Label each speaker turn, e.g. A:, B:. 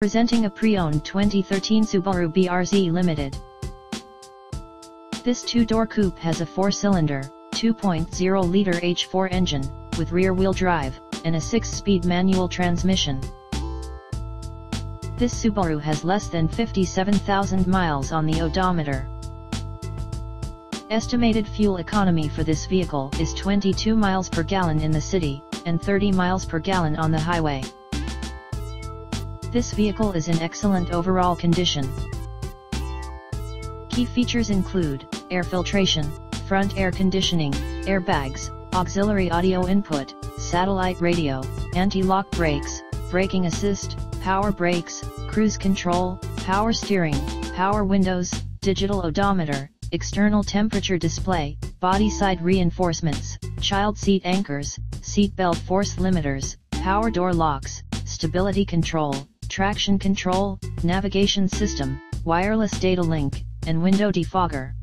A: Presenting a pre-owned 2013 Subaru BRZ Limited. This two-door coupe has a four-cylinder, 2.0-liter H4 engine, with rear-wheel drive, and a six-speed manual transmission. This Subaru has less than 57,000 miles on the odometer. Estimated fuel economy for this vehicle is 22 miles per gallon in the city, and 30 miles per gallon on the highway. This vehicle is in excellent overall condition. Key features include, air filtration, front air conditioning, airbags, auxiliary audio input, satellite radio, anti-lock brakes, braking assist, power brakes, cruise control, power steering, power windows, digital odometer, external temperature display, body side reinforcements, child seat anchors, seat belt force limiters, power door locks, stability control, traction control, navigation system, wireless data link, and window defogger.